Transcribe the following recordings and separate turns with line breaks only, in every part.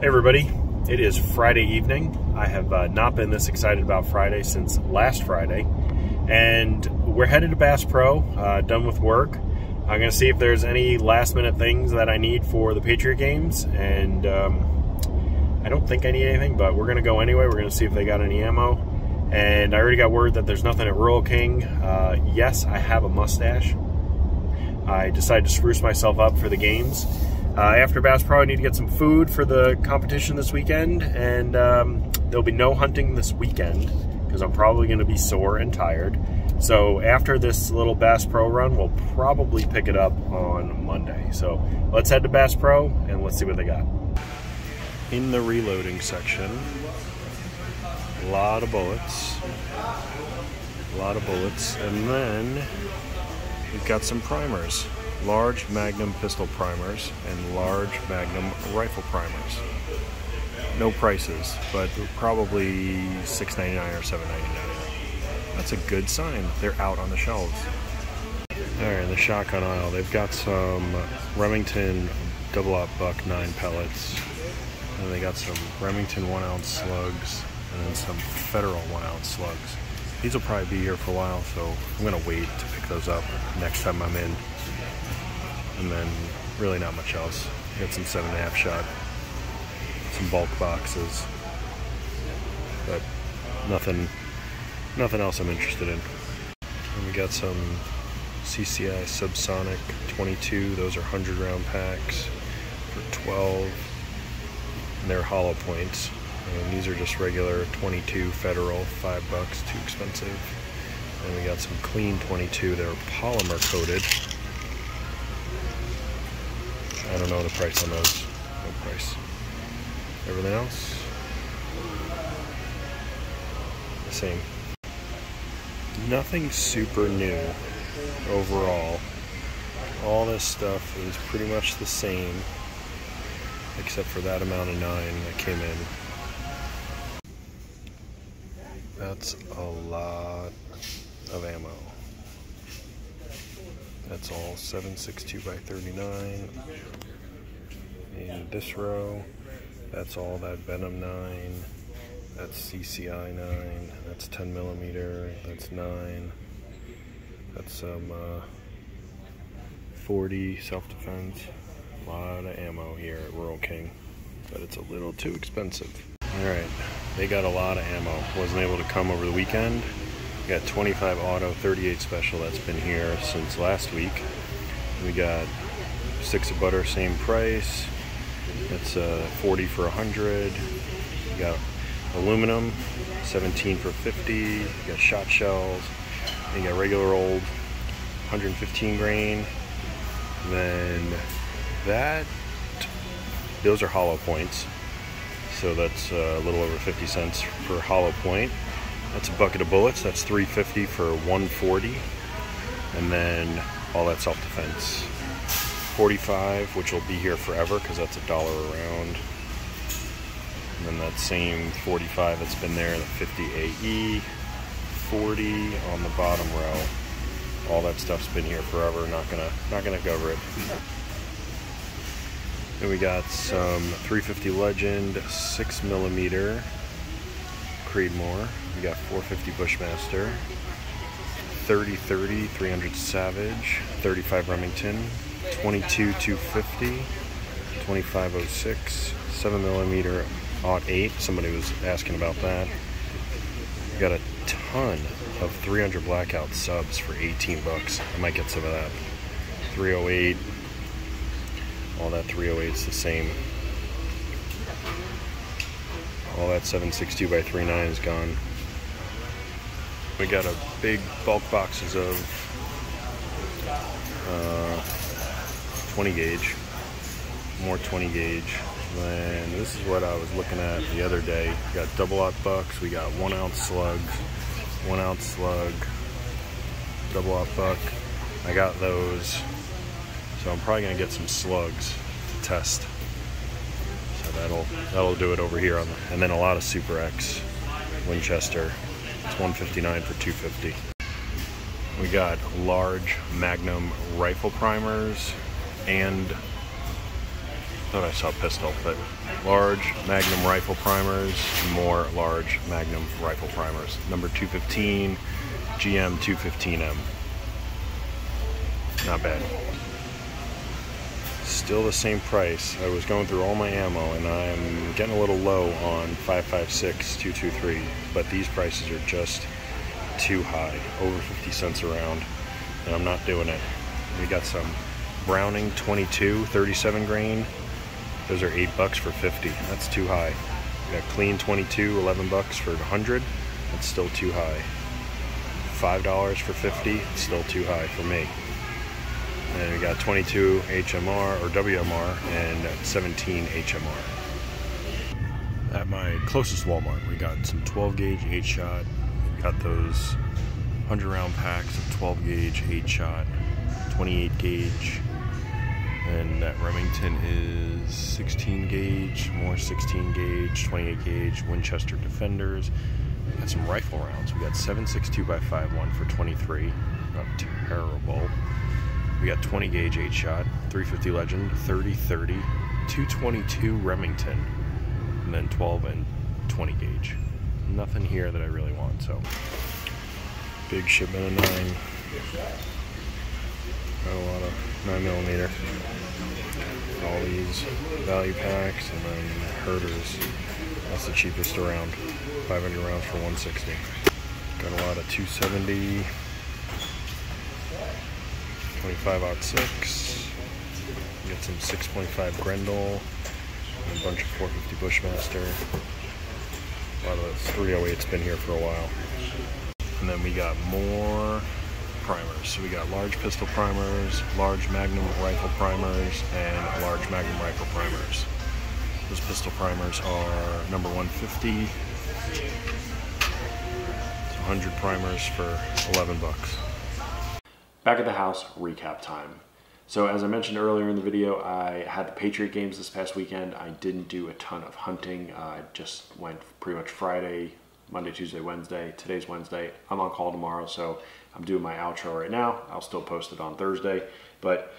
Hey everybody, it is Friday evening. I have uh, not been this excited about Friday since last Friday. And we're headed to Bass Pro, uh, done with work. I'm going to see if there's any last minute things that I need for the Patriot games. And um, I don't think I need anything, but we're going to go anyway. We're going to see if they got any ammo. And I already got word that there's nothing at Rural King. Uh, yes, I have a mustache. I decided to spruce myself up for the games. Uh, after Bass Pro, I need to get some food for the competition this weekend, and um, there'll be no hunting this weekend because I'm probably going to be sore and tired. So after this little Bass Pro run, we'll probably pick it up on Monday. So let's head to Bass Pro and let's see what they got. In the reloading section, a lot of bullets, a lot of bullets, and then we've got some primers large Magnum pistol primers and large Magnum rifle primers. No prices, but probably $6.99 or $7.99. That's a good sign. They're out on the shelves. All right, in the shotgun aisle, they've got some Remington double up buck nine pellets, and they got some Remington one ounce slugs, and then some Federal one ounce slugs. These will probably be here for a while, so I'm gonna wait to pick those up next time I'm in and then really not much else. Got some seven and a half shot, some bulk boxes, but nothing, nothing else I'm interested in. And we got some CCI Subsonic 22. Those are 100 round packs for 12, and they're hollow points. And these are just regular 22 Federal, five bucks, too expensive. And we got some clean 22. They're polymer coated don't know the price on those. No price. Everything else, the same. Nothing super new overall. All this stuff is pretty much the same, except for that amount of nine that came in. That's a lot of ammo. That's all 762 by 39. And this row, that's all that Venom 9. That's CCI 9. That's 10 millimeter. That's 9. That's some uh, 40 self-defense. A lot of ammo here at Rural King, but it's a little too expensive. All right, they got a lot of ammo. Wasn't able to come over the weekend. Got 25 auto 38 special that's been here since last week. We got six of butter, same price. It's uh, 40 for 100. We got aluminum, 17 for 50. You got shot shells. you got regular old 115 grain. Then that, those are hollow points. So that's uh, a little over 50 cents per hollow point. That's a bucket of bullets. That's 350 for 140. And then all that self-defense. 45, which will be here forever because that's a dollar a round. And then that same 45 that's been there, the 50 AE, 40 on the bottom row. All that stuff's been here forever. Not gonna, not gonna cover it. Then we got some 350 Legend, six millimeter Creedmoor. We got 450 Bushmaster, 3030 300 Savage, 35 Remington, 22 250, 2506, 7 millimeter Aught 8. Somebody was asking about that. We got a ton of 300 blackout subs for 18 bucks. I might get some of that. 308. All that 308 is the same. All that 762 by 39 is gone. We got a big bulk boxes of uh, 20 gauge, more 20 gauge. And this is what I was looking at the other day. We got double aught bucks, we got one ounce slugs, one ounce slug, double aught buck. I got those. So I'm probably gonna get some slugs to test So that'll that'll do it over here on the, and then a lot of Super X Winchester. It's 159 for 250. We got large Magnum rifle primers and thought I saw pistol, but large Magnum rifle primers, more large Magnum rifle primers. Number 215, GM 215M. Not bad. Still the same price. I was going through all my ammo and I'm getting a little low on 556, 223, but these prices are just too high, over 50 cents a round, and I'm not doing it. We got some Browning 22, 37 grain. Those are 8 bucks for 50. That's too high. We got clean 22, 11 bucks for 100. That's still too high. $5 for 50, still too high for me. And we got 22 HMR or WMR and 17 HMR. At my closest Walmart, we got some 12 gauge 8 shot. Got those 100 round packs of 12 gauge 8 shot, 28 gauge, and that Remington is 16 gauge, more 16 gauge, 28 gauge Winchester Defenders. Got some rifle rounds. We got 7.62 by 5.1 for 23. Not terrible. We got 20 gauge 8 shot, 350 Legend, 30 30, 222 Remington, and then 12 and 20 gauge. Nothing here that I really want, so. Big shipment of 9. Got a lot of 9 millimeter. All these value packs and then Herter's. That's the cheapest around. 500 rounds for 160. Got a lot of 270. 25 aught 6. Get some 6.5 Grendel. A bunch of 450 Bushmaster. A lot of the 308's been here for a while. And then we got more primers. So we got large pistol primers, large magnum rifle primers, and large magnum rifle primers. Those pistol primers are number 150. 100 primers for 11 bucks. Back at the house, recap time. So as I mentioned earlier in the video, I had the Patriot games this past weekend. I didn't do a ton of hunting. I just went pretty much Friday, Monday, Tuesday, Wednesday. Today's Wednesday. I'm on call tomorrow, so I'm doing my outro right now. I'll still post it on Thursday. But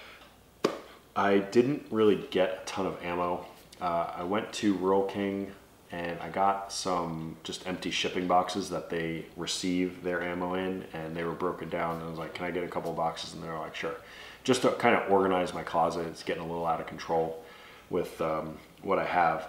I didn't really get a ton of ammo. Uh, I went to Rural King and I got some just empty shipping boxes that they receive their ammo in and they were broken down and I was like, can I get a couple boxes? And they're like, sure. Just to kind of organize my closet. It's getting a little out of control with um, what I have.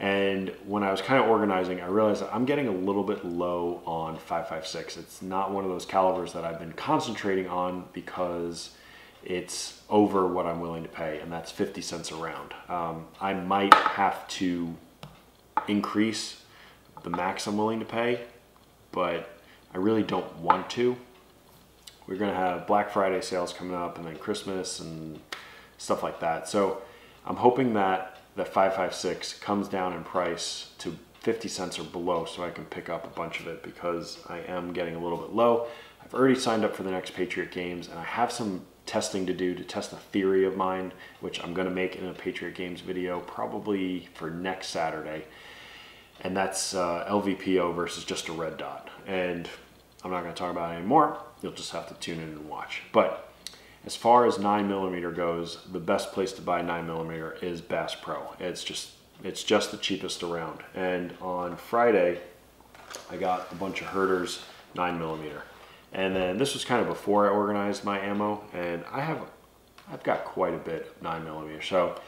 And when I was kind of organizing, I realized that I'm getting a little bit low on 5.56. It's not one of those calibers that I've been concentrating on because it's over what I'm willing to pay, and that's 50 cents a round. Um, I might have to increase the max I'm willing to pay, but I really don't want to. We're gonna have Black Friday sales coming up and then Christmas and stuff like that. So I'm hoping that the 556 comes down in price to 50 cents or below so I can pick up a bunch of it because I am getting a little bit low. I've already signed up for the next Patriot Games and I have some testing to do to test a theory of mine, which I'm gonna make in a Patriot Games video probably for next Saturday and that's uh, LPVO versus just a red dot. And I'm not going to talk about it anymore. You'll just have to tune in and watch. But as far as 9mm goes, the best place to buy 9mm is Bass Pro. It's just it's just the cheapest around. And on Friday, I got a bunch of Herter's 9mm. And then this was kind of before I organized my ammo, and I have I've got quite a bit of 9mm. So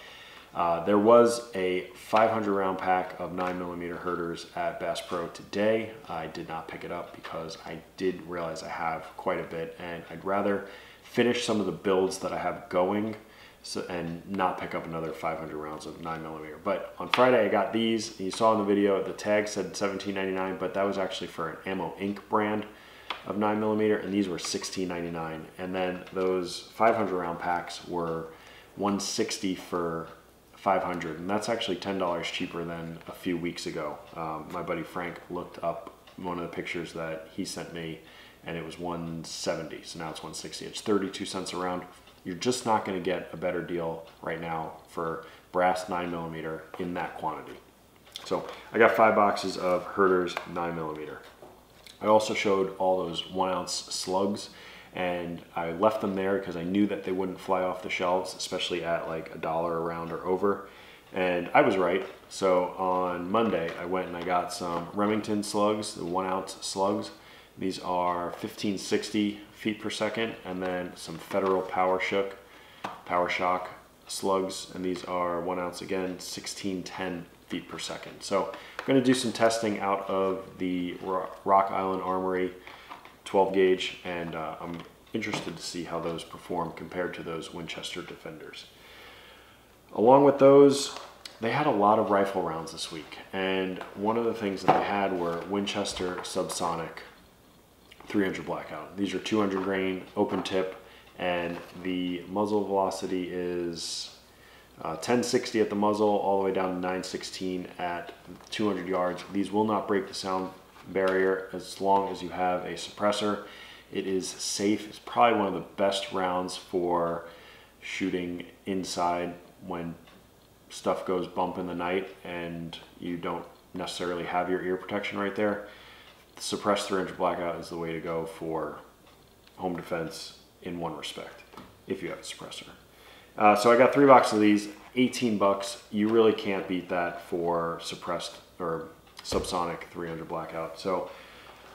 uh, there was a 500 round pack of 9mm Herter's at Bass Pro today. I did not pick it up because I did realize I have quite a bit and I'd rather finish some of the builds that I have going so, and not pick up another 500 rounds of 9mm. But on Friday I got these. You saw in the video the tag said 17.99, but that was actually for an Ammo Inc. brand of 9mm and these were 16.99. And then those 500 round packs were 160 for 500 and that's actually $10 cheaper than a few weeks ago. Um, my buddy Frank looked up one of the pictures that he sent me and it was 170 so now it's 160 it's 32 cents around you're just not going to get a better deal right now for brass 9 millimeter in that quantity. So I got five boxes of Herter's 9 millimeter I also showed all those one ounce slugs and I left them there because I knew that they wouldn't fly off the shelves, especially at like a dollar a round or over. And I was right. So on Monday, I went and I got some Remington slugs, the one ounce slugs. These are 1560 feet per second, and then some Federal Power-Shok, Power Shock slugs, and these are one ounce again, 1610 feet per second. So I'm going to do some testing out of the Rock Island Armory 12 gauge, and uh, I'm interested to see how those perform compared to those Winchester Defenders. Along with those, they had a lot of rifle rounds this week, and one of the things that they had were Winchester Subsonic 300 Blackout. These are 200 grain, open tip, and the muzzle velocity is uh, 1060 at the muzzle, all the way down to 916 at 200 yards. These will not break the sound barrier as long as you have a suppressor. It is safe. It's probably one of the best rounds for shooting inside when stuff goes bump in the night and you don't necessarily have your ear protection right there. The suppressed 300 blackout is the way to go for home defense in one respect, if you have a suppressor. Uh, so I got three boxes of these, 18 bucks. You really can't beat that for suppressed or subsonic 300 blackout. So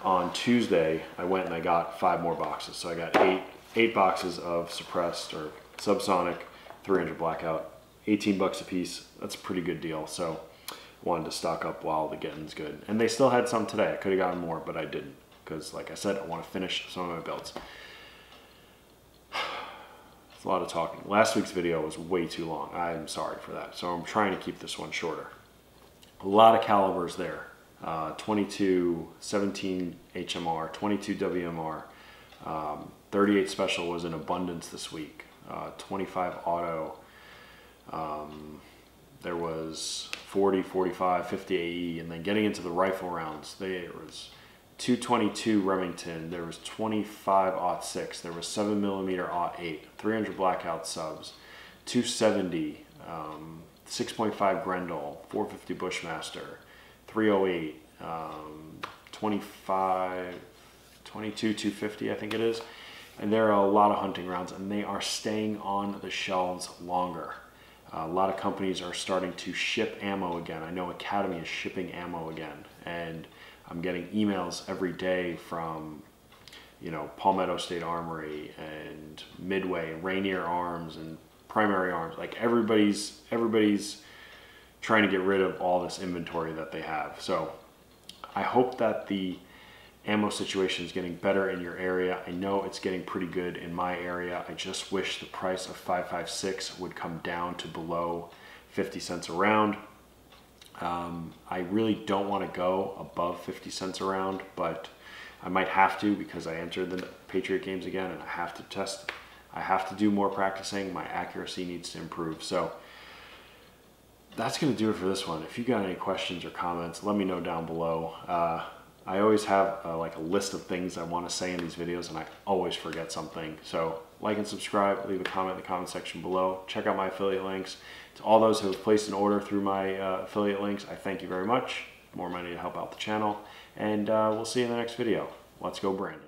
on Tuesday, I went and I got five more boxes. So I got eight eight boxes of suppressed or subsonic 300 blackout, 18 bucks a piece. That's a pretty good deal. So wanted to stock up while the getting's good. And they still had some today. I could have gotten more, but I didn't because, like I said, I want to finish some of my belts. A lot of talking. Last week's video was way too long. I'm sorry for that. So I'm trying to keep this one shorter. A lot of calibers there. Uh, 22, 17 HMR, 22 WMR, um, 38 special was in abundance this week. Uh, 25 auto. Um, there was 40, 45, 50 AE, and then getting into the rifle rounds, there was 222 Remington, there was 25 aught 6, there was 7 millimeter aught 8, 300 blackout subs, 270, um, 6.5 Grendel, 450 Bushmaster, 308, um, 25, 22, 250, I think it is. And there are a lot of hunting rounds, and they are staying on the shelves longer. A lot of companies are starting to ship ammo again. I know Academy is shipping ammo again, and I'm getting emails every day from, you know, Palmetto State Armory and Midway, Rainier Arms, and Primary Arms. Like everybody's everybody's trying to get rid of all this inventory that they have. So I hope that the ammo situation is getting better in your area. I know it's getting pretty good in my area. I just wish the price of 556 would come down to below 50 cents a round. Um, I really don't want to go above 50 cents a round, but I might have to because I entered the Patriot games again and I have to test. I have to do more practicing. My accuracy needs to improve. So that's going to do it for this one. If you got any questions or comments, let me know down below. Uh, I always have uh, like a list of things I want to say in these videos and I always forget something. So like and subscribe, leave a comment in the comment section below. Check out my affiliate links. To all those who have placed an order through my uh, affiliate links, I thank you very much. More money to help out the channel. And uh, we'll see you in the next video. Let's go Brandon.